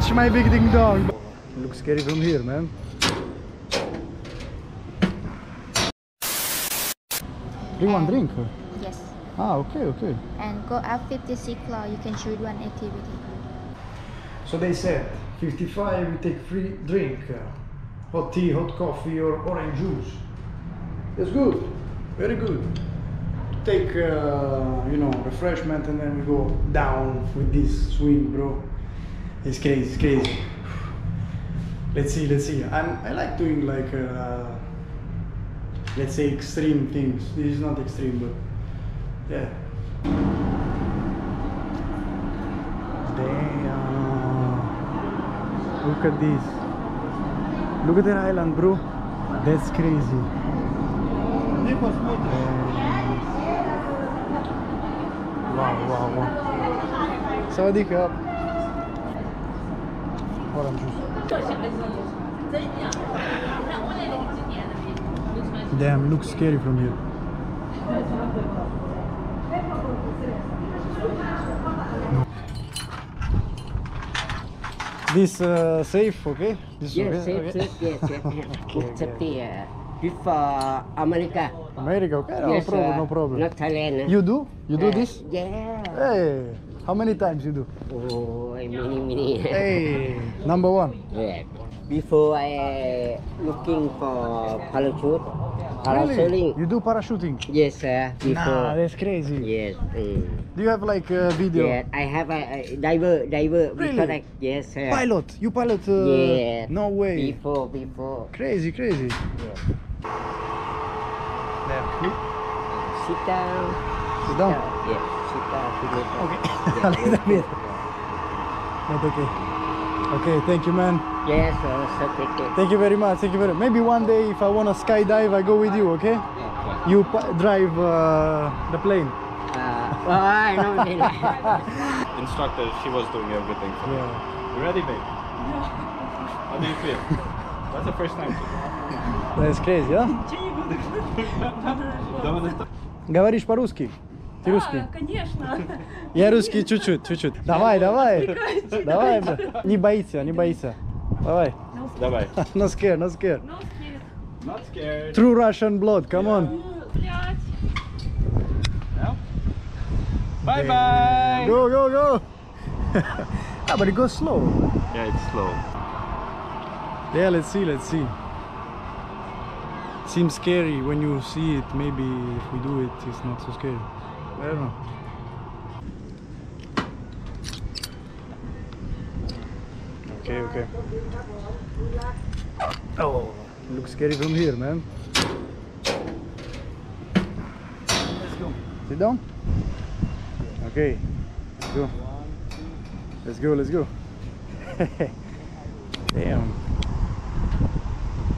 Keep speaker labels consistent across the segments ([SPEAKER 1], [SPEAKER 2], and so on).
[SPEAKER 1] touch my big ding dong. Looks scary from here, man. Bring one drink.
[SPEAKER 2] Yes.
[SPEAKER 1] Ah, okay, okay.
[SPEAKER 2] And go up 56 floor, you can shoot one activity.
[SPEAKER 1] So they said 55 we take free drink, hot tea, hot coffee, or orange juice. It's good, very good. Take uh, you know refreshment and then we go down with this swing, bro. It's crazy, it's crazy. Let's see, let's see. I'm I like doing like uh, let's say extreme things. This is not extreme, but yeah. Damn. Look at this. Look at that island, bro. That's crazy. Wow, wow, wow. Sawadee krap. Orange juice. Damn, looks scary from here. This uh, safe, okay? This
[SPEAKER 3] Yes,
[SPEAKER 1] okay?
[SPEAKER 3] safe,
[SPEAKER 1] okay.
[SPEAKER 3] safe, yes, yes. Good
[SPEAKER 1] okay.
[SPEAKER 3] safety. Uh, before America.
[SPEAKER 1] America, okay? No
[SPEAKER 3] yes,
[SPEAKER 1] problem,
[SPEAKER 3] uh,
[SPEAKER 1] no problem.
[SPEAKER 3] Not Thailand. uh.
[SPEAKER 1] You do? You do
[SPEAKER 3] Uh,
[SPEAKER 1] this?
[SPEAKER 3] Yeah.
[SPEAKER 1] Hey, how many times you do?
[SPEAKER 3] Oh, many, many.
[SPEAKER 1] Hey, number one.
[SPEAKER 3] yeah. Before I looking for parachute, parasailing.
[SPEAKER 1] You do parachuting?
[SPEAKER 3] Yes, sir. Before.
[SPEAKER 1] Nah, that's crazy.
[SPEAKER 3] Yes. mm.
[SPEAKER 1] Do you have like a video?
[SPEAKER 3] Yeah, I have a, a diver, diver.
[SPEAKER 1] Really?
[SPEAKER 3] I, yes, sir.
[SPEAKER 1] Pilot, you pilot? Uh,
[SPEAKER 3] Yeah.
[SPEAKER 1] No way.
[SPEAKER 3] Before, before.
[SPEAKER 1] Crazy, crazy.
[SPEAKER 3] Yeah.
[SPEAKER 1] There.
[SPEAKER 3] Sit down.
[SPEAKER 1] Sit down.
[SPEAKER 3] Yeah, sit down.
[SPEAKER 1] Okay.
[SPEAKER 3] Yeah,
[SPEAKER 1] A little bit.
[SPEAKER 3] yeah.
[SPEAKER 1] Not okay. Okay, thank you, man.
[SPEAKER 3] Yes, uh, certificate.
[SPEAKER 1] Thank you very much. Thank you very much. Maybe one day, if I wanna skydive, I go with you. Okay?
[SPEAKER 3] Okay.
[SPEAKER 1] You pi- drive uh, the plane.
[SPEAKER 3] Uh, well, I know they like.
[SPEAKER 4] instructor, she was doing everything. For me.
[SPEAKER 1] Yeah.
[SPEAKER 4] You ready, babe? How do you feel? That's the first time.
[SPEAKER 1] That's crazy, а? Говоришь по-русски? Ты русский?
[SPEAKER 5] Конечно.
[SPEAKER 1] Я русский чуть-чуть, чуть-чуть. Давай, давай. Давай, не боится, не боится. Давай.
[SPEAKER 4] Давай.
[SPEAKER 1] No scare, no scare.
[SPEAKER 5] Ну, скид.
[SPEAKER 4] Not scared.
[SPEAKER 1] True Russian blood, come on.
[SPEAKER 5] Блять.
[SPEAKER 4] Bye bye.
[SPEAKER 1] Go, go, go. ah, but it goes slow.
[SPEAKER 4] Yeah, it's slow.
[SPEAKER 1] Yeah, let's see, let's see. Seems scary when you see it. Maybe if we do it, it's not so scary. I don't know. Okay, okay. Oh, looks scary from here, man. Let's go. Sit down. Okay, let's go. Let's go, let's go. Damn.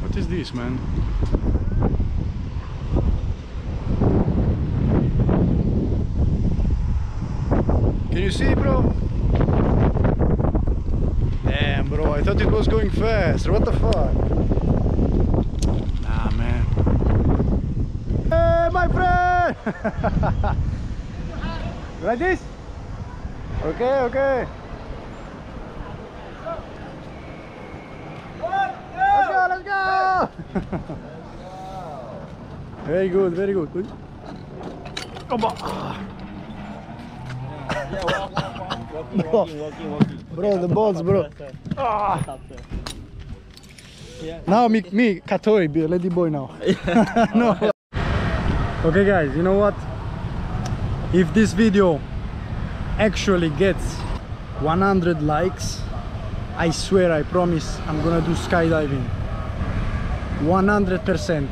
[SPEAKER 1] What is this, man? Can you see, bro? Damn, bro, I thought it was going fast. What the fuck? Nah, man. Hey, my friend! like this? Okay, okay. Let's go, let's go! very good, very good. Uy. Come on. Bro, bro, the balls, bro. Ah. Now me, me, Katori, be a lady boy now. no. Okay, guys, you know what? If this video actually gets 100 likes, I swear, I promise, I'm gonna do skydiving. 100%.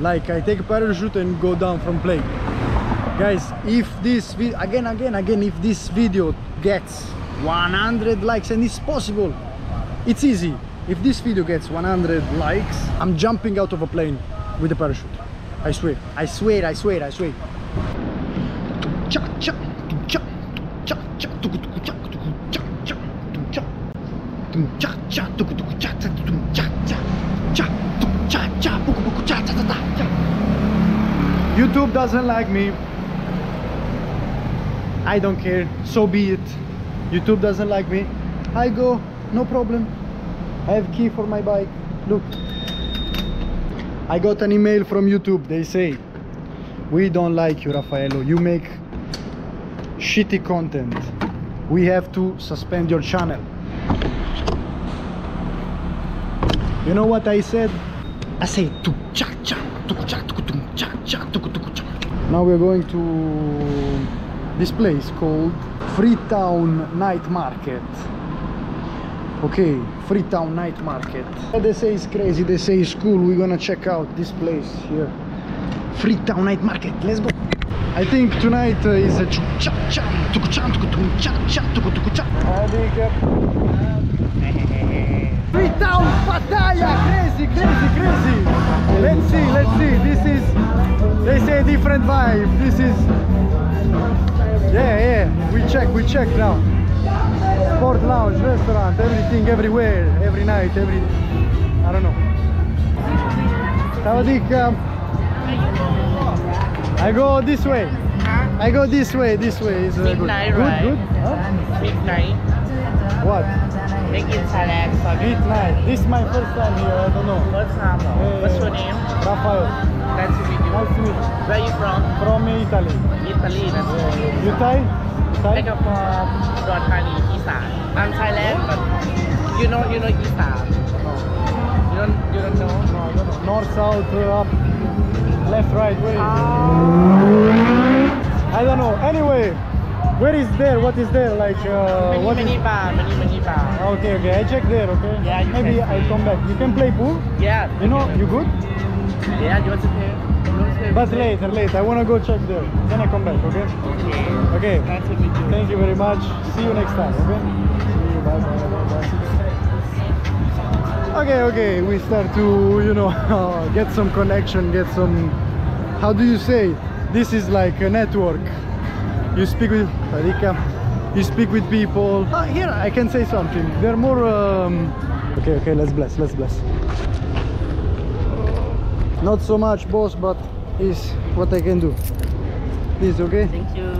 [SPEAKER 1] Like I take a parachute and go down from plane. Guys, if this vi- again, again, again, if this video gets 100 likes and it's possible, it's easy. If this video gets 100 likes, I'm jumping out of a plane with a parachute. I swear, I swear, I swear, I swear. YouTube doesn't like me. I don't care. So be it. YouTube doesn't like me. I go no problem. I have key for my bike. Look. I got an email from YouTube. They say, we don't like you, Raffaello. You make shitty content. We have to suspend your channel. You know what I said? I say. Now we're going to this place called Tree Town Night Market. Okay, Tree Town Night Market. They say it's crazy, they say it's cool. We're gonna check out this place here. Tree Town Night Market. Let's go. I think tonight uh, is a chuk cha cha tuk cha tuk tuk cha cha tuk tuk cha. I think uh, Tree Town Pattaya! Crazy, crazy, crazy! Let's see, let's see. This is, they say different vibe. This is, yeah, yeah. We check, we check now. Sport lounge, restaurant, everything, everywhere, every night, every, I don't know. Sawadika. I go this way. I go this way, this way is uh, good.
[SPEAKER 5] Midnight,
[SPEAKER 1] good,
[SPEAKER 5] right?
[SPEAKER 1] good. Huh?
[SPEAKER 5] Midnight.
[SPEAKER 1] What?
[SPEAKER 5] Make in Thailand. Sorry.
[SPEAKER 1] Midnight. This is my first time here, I don't know.
[SPEAKER 5] First time.
[SPEAKER 1] Hey,
[SPEAKER 5] What's your name?
[SPEAKER 1] Raphael.
[SPEAKER 5] Nice to meet you.
[SPEAKER 1] Nice to meet you.
[SPEAKER 5] Where are you from?
[SPEAKER 1] From Italy.
[SPEAKER 5] Italy. That's
[SPEAKER 1] You Thai?
[SPEAKER 5] Come from Thani, Isan. I'm Thailand, but you know, you know Isan. You don't, you don't know?
[SPEAKER 1] No, I don't know. North, south, uh, up, left, right, where is
[SPEAKER 5] Ah.
[SPEAKER 1] I don't know. Anyway, where is there? What is there? Like, uh,
[SPEAKER 5] Many,
[SPEAKER 1] what
[SPEAKER 5] many
[SPEAKER 1] is...
[SPEAKER 5] bar, many, many bar.
[SPEAKER 1] Okay, okay. I check there, okay?
[SPEAKER 5] Yeah, you
[SPEAKER 1] Maybe I come back. You can play pool?
[SPEAKER 5] Yeah.
[SPEAKER 1] You know, you good?
[SPEAKER 5] Yeah, you want to play? You want to play?
[SPEAKER 1] But later, later. I want to go check there. Then I come back, okay?
[SPEAKER 5] Okay.
[SPEAKER 1] Okay.
[SPEAKER 5] Nice to meet you.
[SPEAKER 1] Thank you very much. See you next time, okay? See you. Bye, bye, bye, bye. Okay, okay. We start to, you know, get some connection, get some. How do you say? This is like a network. You speak with Rika. You speak with people. Ah, here I can say something. They're more. Um... Okay, okay. Let's bless. Let's bless. Not so much, boss, but is what I can do. Please, okay?
[SPEAKER 5] Thank you.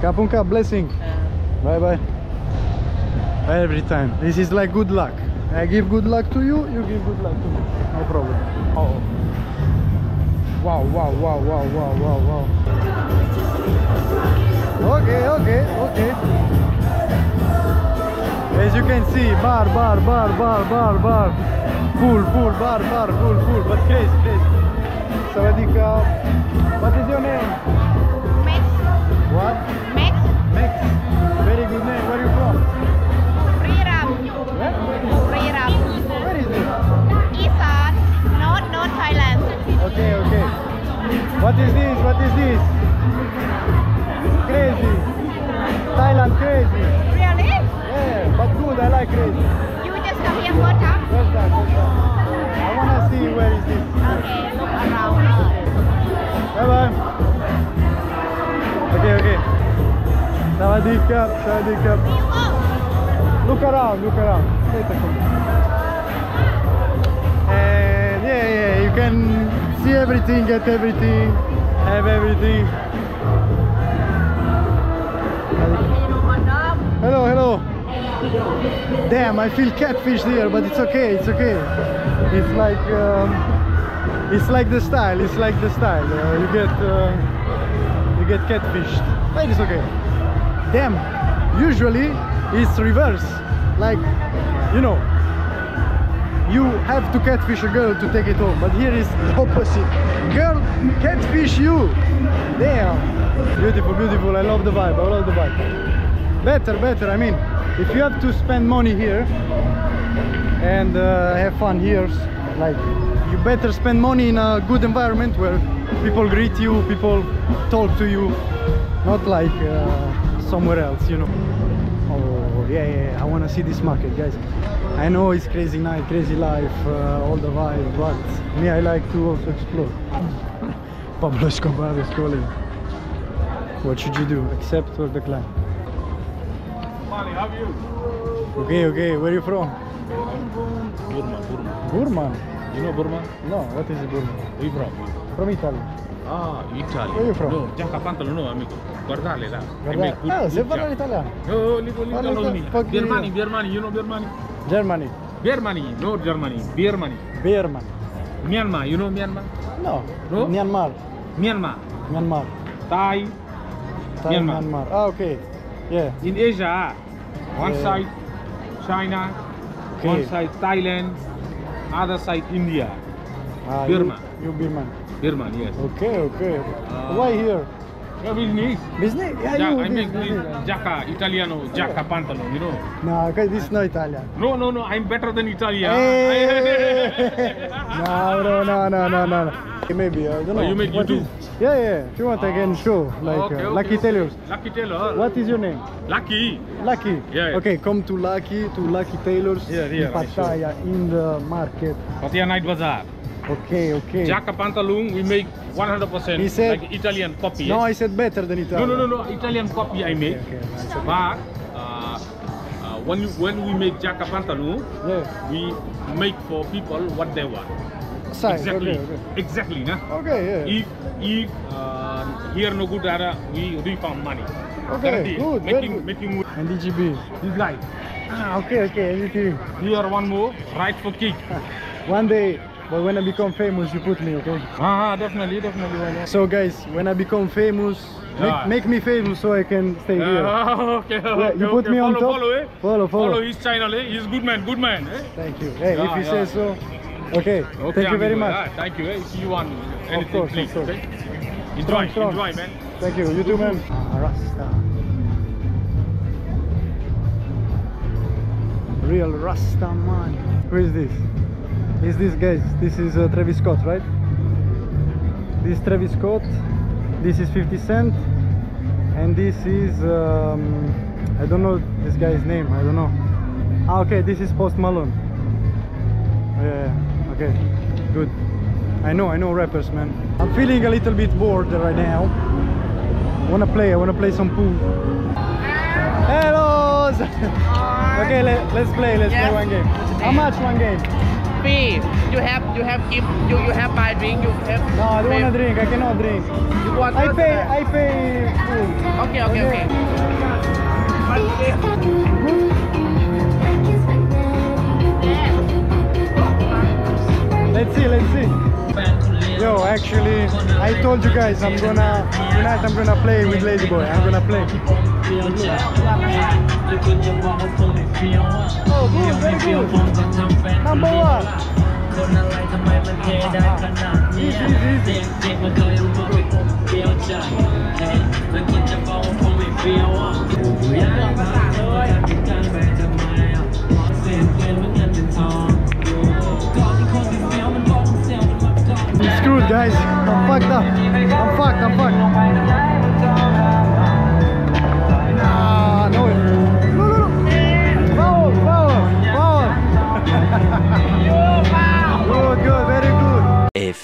[SPEAKER 1] Kapunka, blessing.
[SPEAKER 5] Uh,
[SPEAKER 1] Bye bye. Every time. This is like good luck. I give good luck to you, you give good luck to me. No problem. Oh. Wow, wow, wow, wow, wow, wow, wow. Okay, okay, okay. As you can see, bar, bar, bar, bar, bar, bar. Full, full, bar, bar, full, full. But crazy, crazy. Sawadika. What is your name?
[SPEAKER 2] Max,
[SPEAKER 1] What?
[SPEAKER 2] Max,
[SPEAKER 1] Max. Very good name. Where are you from?
[SPEAKER 2] Priram,
[SPEAKER 1] Where?
[SPEAKER 2] Priram,
[SPEAKER 1] Where is it?
[SPEAKER 2] Isan, North, North Thailand.
[SPEAKER 1] Okay, okay. What is this? What is this? Crazy. Thailand crazy.
[SPEAKER 2] Really?
[SPEAKER 1] Yeah, but good. I like crazy. Sawadika, sawadika. Look around, look around. Wait a second. And yeah, yeah, you can see everything, get everything, have everything. Hello, hello. Damn, I feel catfish here, but it's okay, it's okay. It's like, um, it's like the style. It's like the style. Uh, you get, uh, you get catfished, but it's okay. Damn, usually it's reverse. Like, you know, you have to catfish a girl to take it home, but here is the opposite. Girl, catfish you. Damn, beautiful, beautiful. I love the vibe. I love the vibe. Better, better. I mean, if you have to spend money here and uh, have fun here, like you better spend money in a good environment where people greet you, people talk to you, not like uh, somewhere else, you know. Oh yeah, yeah, yeah. I want to see this market, guys. I know it's crazy night, crazy life, uh, all the vibe, but me, I like to also explore. Pablo Escobar is calling. What should you do? Accept or decline?
[SPEAKER 4] Molly, how you?
[SPEAKER 1] Okay, okay. Where are you from?
[SPEAKER 4] Burma, Burma.
[SPEAKER 1] Burma?
[SPEAKER 4] You know Burma?
[SPEAKER 1] No. What is Burma?
[SPEAKER 4] Where you from?
[SPEAKER 1] From Italy.
[SPEAKER 4] Ah, Italy.
[SPEAKER 1] Where you from?
[SPEAKER 4] No, Giacca Pantalone, no, amico. Guardale là. I
[SPEAKER 1] Guarda-
[SPEAKER 4] make good-
[SPEAKER 1] Ah,
[SPEAKER 4] good
[SPEAKER 1] se parla
[SPEAKER 4] job.
[SPEAKER 1] l'italiano.
[SPEAKER 4] Oh, little, little,
[SPEAKER 1] Parla
[SPEAKER 4] little,
[SPEAKER 1] ita- pochino.
[SPEAKER 4] Birmani, Birmani, you know Birmani?
[SPEAKER 1] Germany.
[SPEAKER 4] Birmani, no Germany, Birmani.
[SPEAKER 1] Birman.
[SPEAKER 4] Myanmar, you know Myanmar?
[SPEAKER 1] No.
[SPEAKER 4] No?
[SPEAKER 1] Myanmar.
[SPEAKER 4] Myanmar.
[SPEAKER 1] Myanmar.
[SPEAKER 4] Thai.
[SPEAKER 1] Thai,
[SPEAKER 4] Myanmar.
[SPEAKER 1] Myanmar. Ah, okay. Yeah.
[SPEAKER 4] In Asia, one
[SPEAKER 1] Yeah.
[SPEAKER 4] side China,
[SPEAKER 1] Okay.
[SPEAKER 4] one side Thailand, other side India.
[SPEAKER 1] Ah,
[SPEAKER 4] Birma.
[SPEAKER 1] You, you Birman.
[SPEAKER 4] Birman, yes.
[SPEAKER 1] Okay, okay.
[SPEAKER 4] Ah.
[SPEAKER 1] Why here?
[SPEAKER 4] Yeah, business.
[SPEAKER 1] Business? Yeah,
[SPEAKER 4] Ja-
[SPEAKER 1] you
[SPEAKER 4] I make
[SPEAKER 1] business.
[SPEAKER 4] Giacca, Italiano, Giacca Pantalone, you know.
[SPEAKER 1] No, because this is not Italian.
[SPEAKER 4] No, no, no, I'm better than Italian.
[SPEAKER 1] Hey! no, no, no, no, no, no. Maybe I don't
[SPEAKER 4] Oh,
[SPEAKER 1] know.
[SPEAKER 4] you make
[SPEAKER 1] What
[SPEAKER 4] YouTube?
[SPEAKER 1] is- Yeah, yeah. If you want, I can show. Like
[SPEAKER 4] Okay,
[SPEAKER 1] uh,
[SPEAKER 4] okay,
[SPEAKER 1] Lucky
[SPEAKER 4] okay.
[SPEAKER 1] Tailors.
[SPEAKER 4] Lucky Tailor.
[SPEAKER 1] What is your name?
[SPEAKER 4] Lucky.
[SPEAKER 1] Lucky.
[SPEAKER 4] Yeah, yeah.
[SPEAKER 1] Okay, come to Lucky to Lucky Tailors
[SPEAKER 4] Yeah,
[SPEAKER 1] in
[SPEAKER 4] yeah, I
[SPEAKER 1] Pattaya in the market.
[SPEAKER 4] Pattaya Night Bazaar.
[SPEAKER 1] Okay, okay.
[SPEAKER 4] Giacca Pantalone, we make 100%
[SPEAKER 1] said-
[SPEAKER 4] like Italian copy.
[SPEAKER 1] No,
[SPEAKER 4] yes?
[SPEAKER 1] I said better than Italian.
[SPEAKER 4] no, no, no, no. Italian copy I make.
[SPEAKER 1] Okay, okay.
[SPEAKER 4] But uh, uh, when, when we make Giacca Pantalone,
[SPEAKER 1] Yeah.
[SPEAKER 4] we make for people what they want.
[SPEAKER 1] Size.
[SPEAKER 4] exactly.
[SPEAKER 1] Okay, okay.
[SPEAKER 4] Exactly, nah?
[SPEAKER 1] Okay, yeah.
[SPEAKER 4] If if uh, here no good data, we refund money.
[SPEAKER 1] Okay, good,
[SPEAKER 4] Making
[SPEAKER 1] good.
[SPEAKER 4] making wood.
[SPEAKER 1] And DGB.
[SPEAKER 4] this guy.
[SPEAKER 1] Ah, okay, okay. Anything.
[SPEAKER 4] Here one more, right for kick.
[SPEAKER 1] One day, but when I become famous, you put me, okay?
[SPEAKER 4] ah, definitely, definitely.
[SPEAKER 1] So guys, when I become famous,
[SPEAKER 4] Yeah.
[SPEAKER 1] make, make me famous so I can stay here.
[SPEAKER 4] Ah, okay,
[SPEAKER 1] Yeah,
[SPEAKER 4] okay,
[SPEAKER 1] you put
[SPEAKER 4] okay.
[SPEAKER 1] me on top.
[SPEAKER 4] Follow, eh?
[SPEAKER 1] Follow, follow.
[SPEAKER 4] his channel, eh? He's good man, good man, eh?
[SPEAKER 1] Thank you. Hey,
[SPEAKER 4] Yeah,
[SPEAKER 1] if you
[SPEAKER 4] yeah.
[SPEAKER 1] say so. Okay.
[SPEAKER 4] Okay,
[SPEAKER 1] Thank you very
[SPEAKER 4] amigo.
[SPEAKER 1] much.
[SPEAKER 4] Ah, thank you. Eh? See you on anything,
[SPEAKER 1] course, of course.
[SPEAKER 4] Okay? Enjoy,
[SPEAKER 1] strong.
[SPEAKER 4] enjoy, man.
[SPEAKER 1] Thank you. You too, man. Ah, Rasta. Real Rasta man. Who is this? Is this guys? This is uh, Travis Scott, right? This is Travis Scott. This is 50 Cent. And this is um, I don't know this guy's name. I don't know. Ah, okay. This is Post Malone. Yeah. Okay. Good. I know. I know rappers, man. I'm feeling a little bit bored right now. I Wanna play? I wanna play some pool. Hello. okay, let, let's play. Let's
[SPEAKER 5] Yes.
[SPEAKER 1] play one game. How much one game?
[SPEAKER 5] Free. You have you have give you you have buy drink. You have.
[SPEAKER 1] No, I don't wanna drink. I cannot drink.
[SPEAKER 5] You want
[SPEAKER 1] I pay. I pay full.
[SPEAKER 5] Okay, okay, okay.
[SPEAKER 1] Let's see. Let's see. Yo, actually, I told you guys I'm gonna tonight. I'm gonna play with Ladyboy. I'm gonna play. Oh, good, very good. นอะไรทำไมมันเทได้ขนาดนี้เด็กเด็กมั
[SPEAKER 6] นเคย
[SPEAKER 1] รู้ว่าเป็ผ
[SPEAKER 2] มเป
[SPEAKER 1] รี้
[SPEAKER 2] ยว
[SPEAKER 1] ใจเฮ้ยมันคิดจะ
[SPEAKER 4] บอกว่าผมไม่เปรี้ยวอะ
[SPEAKER 5] อยากบอกภาษาเลยน
[SPEAKER 4] เงิคนเฉันเซล
[SPEAKER 1] guys I'm fucked up
[SPEAKER 4] I'm
[SPEAKER 1] fucked I'm
[SPEAKER 4] fucked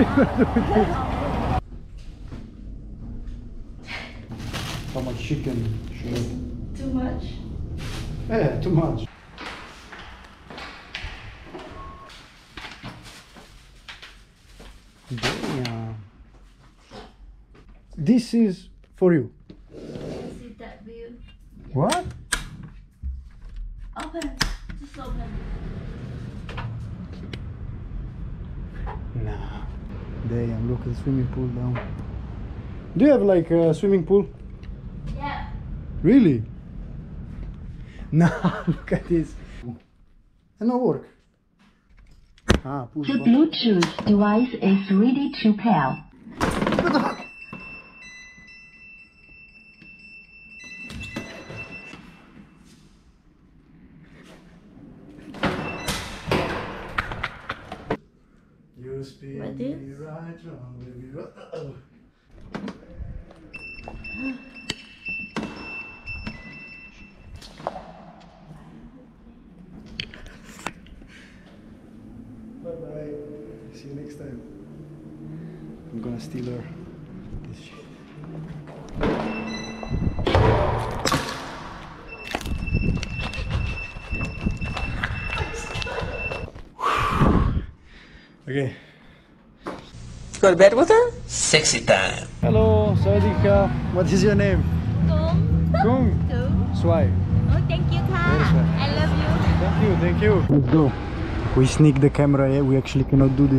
[SPEAKER 1] How much chicken should
[SPEAKER 2] Too much.
[SPEAKER 1] Yeah, too much. Damn. This is for you.
[SPEAKER 2] See that view?
[SPEAKER 1] What?
[SPEAKER 2] Open. Just open.
[SPEAKER 1] Nah. Damn, look at the swimming pool down. Do you have like a swimming pool?
[SPEAKER 2] Yeah.
[SPEAKER 1] Really? Nah, look at this. And no work. Ah,
[SPEAKER 7] The
[SPEAKER 1] button.
[SPEAKER 7] Bluetooth device is ready to pair.
[SPEAKER 1] Round, baby. Uh-oh. Bye bye. See you next time. I'm gonna steal her. Okay.
[SPEAKER 8] Go to bed with her? Sexy time.
[SPEAKER 1] Hello, Sawadika. What is your name?
[SPEAKER 9] Kung.
[SPEAKER 1] Kung.
[SPEAKER 9] Kung.
[SPEAKER 1] Swai.
[SPEAKER 9] Oh, thank you, Ka.
[SPEAKER 1] Very sweet.
[SPEAKER 9] I love you.
[SPEAKER 1] Thank you, thank you. Let's go. We sneak the camera, yeah? We actually cannot do this.